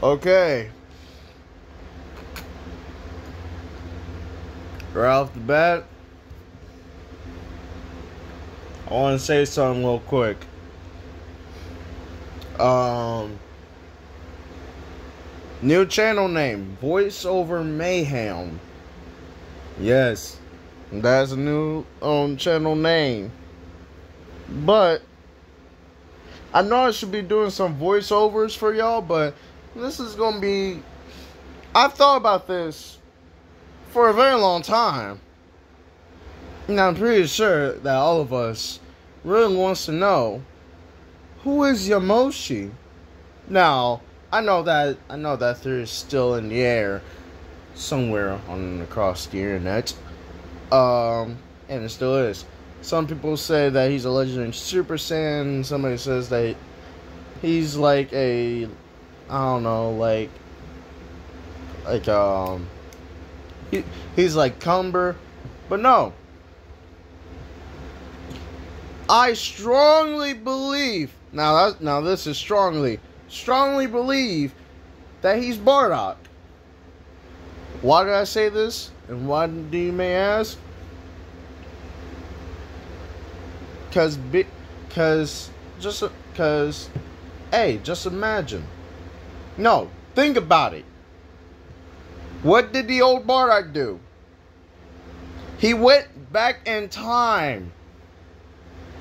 Okay. Right off the bat, I want to say something real quick. Um, new channel name, Voiceover Mayhem. Yes, that's a new um channel name. But I know I should be doing some voiceovers for y'all, but this is gonna be. I've thought about this for a very long time. And I'm pretty sure that all of us really wants to know who is Yamoshi. Now, I know that I know that there's still in the air somewhere on across the internet. Um, and it still is. Some people say that he's a legendary Super Saiyan. Somebody says that he's like a, I don't know, like, like um, he, he's like Cumber, but no. I strongly believe now. That, now this is strongly, strongly believe that he's Bardock. Why did I say this? And why do you may ask? Cause, cause, just, cause, hey, just imagine. No, think about it. What did the old Bardock do? He went back in time.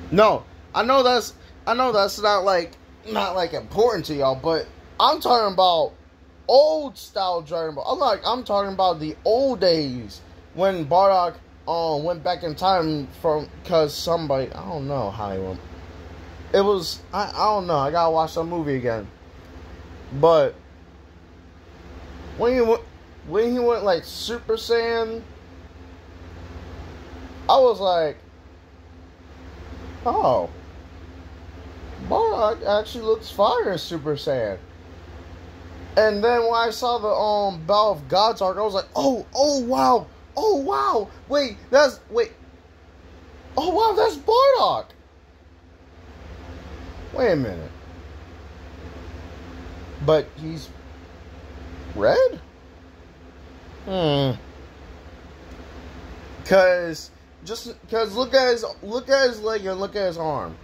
No, I know that's, I know that's not like, not like important to y'all, but I'm talking about old style Dragon Ball. I'm like, I'm talking about the old days when Bardock um went back in time from because somebody I don't know how he went. It was I I don't know. I gotta watch the movie again. But when he went when he went like Super Saiyan, I was like, oh, Bardock actually looks fire in Super Saiyan. And then when I saw the um Battle of Gods arc, I was like, oh, oh wow, oh wow, wait, that's wait, oh wow, that's Bardock. Wait a minute, but he's red. Hmm. Cause just cause look at his look at his leg and look at his arm,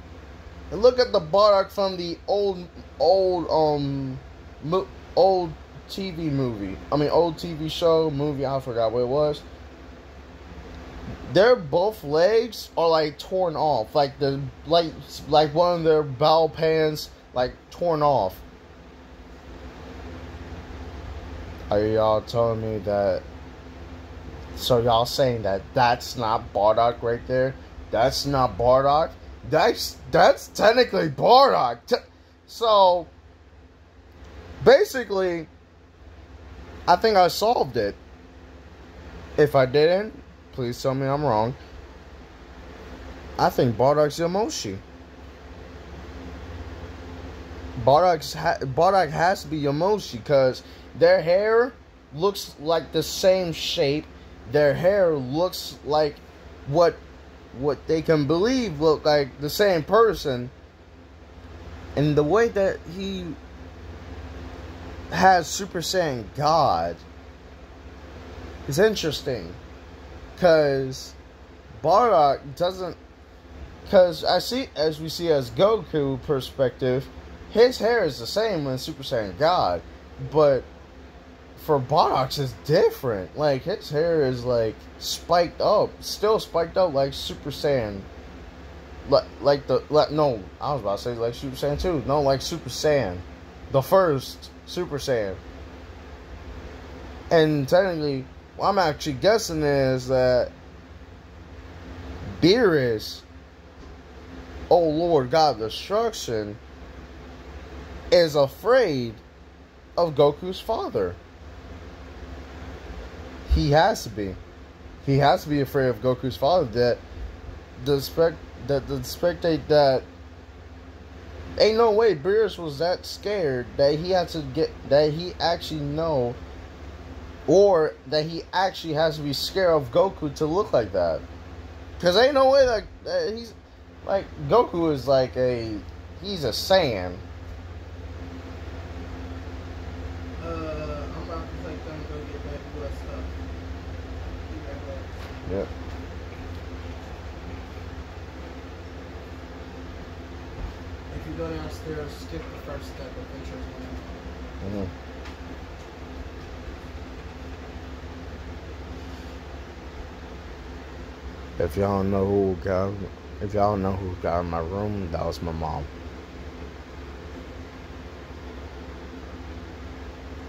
and look at the Bardock from the old old um. Mo- old TV movie. I mean, old TV show, movie. I forgot what it was. Their both legs are like torn off, like the like like one of their bowel pans like torn off. Are y'all telling me that? So y'all saying that that's not Bardock right there? That's not Bardock. That's that's technically Bardock. So basically, I think I solved it. If I didn't, please tell me I'm wrong. I think Bardock's Yamoshi. Bardock's ha- Bardock has to be Yamoshi because their hair looks like the same shape. Their hair looks like what what they can believe look like the same person. And the way that he has Super Saiyan God is interesting because Bardock doesn't. Because I see, as we see as Goku perspective, his hair is the same when Super Saiyan God, but for Bardock's is different. Like his hair is like spiked up, still spiked up like Super Saiyan. Like, like the like no, I was about to say like Super Saiyan two. No, like Super Saiyan, the first Super Saiyan. And technically, what I'm actually guessing is that Beerus, oh Lord God Destruction, is afraid of Goku's father. He has to be. He has to be afraid of Goku's father. That the spec that the spectate that ain't no way Beerus was that scared that he had to get that he actually know or that he actually has to be scared of Goku to look like that. Cause ain't no way that, that he's like Goku is like a he's a Saiyan. Yep. If you go downstairs, skip the first step of Venture's Land. hmm If y'all know who got, if y'all know who got in my room, that was my mom.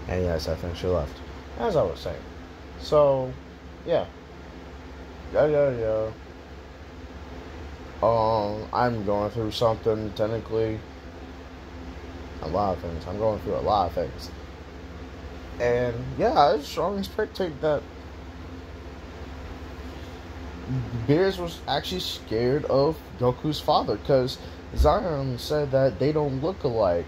And yes, I think she left. As I was saying. So, yeah. Yeah, yeah, yeah. Um, I'm going through something technically. A lot of things. I'm going through a lot of things. And yeah, I strongly spectate that Beerus was actually scared of Goku's father because Zion said that they don't look alike.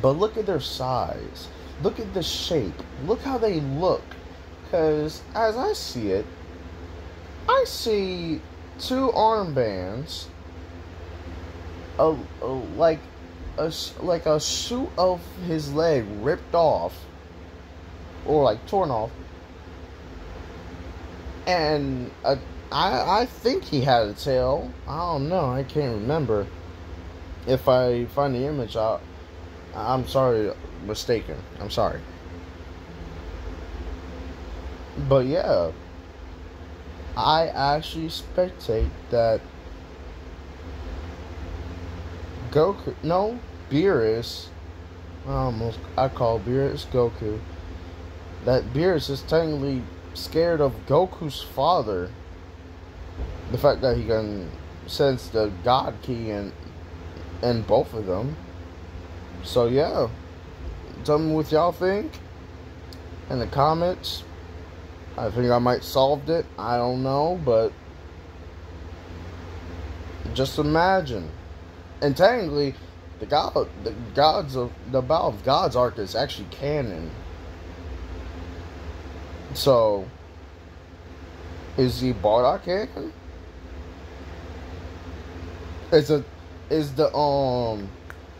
But look at their size. Look at the shape. Look how they look. Because as I see it, I see two armbands, a, a like a like a suit of his leg ripped off, or like torn off, and a, I I think he had a tail. I don't know. I can't remember. If I find the image out, I'm sorry, mistaken. I'm sorry. But yeah, I actually spectate that Goku. No, Beerus. Almost I call Beerus Goku. That Beerus is technically scared of Goku's father. The fact that he can sense the God ki in in both of them. So yeah, tell me what y'all think in the comments. I think I might solved it. I don't know, but just imagine. And technically, the god, the gods of the Battle of Gods arc is actually canon. So, is the Bardock canon? Is it is the um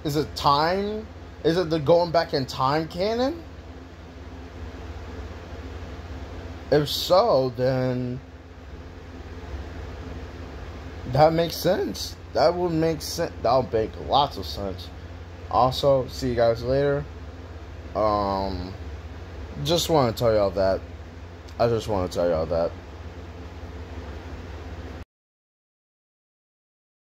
is it time? Is it the going back in time canon? If so, then that makes sense. That would make sense. That would make lots of sense. Also, see you guys later. Um, just want to tell y'all that. I just want to tell y'all that.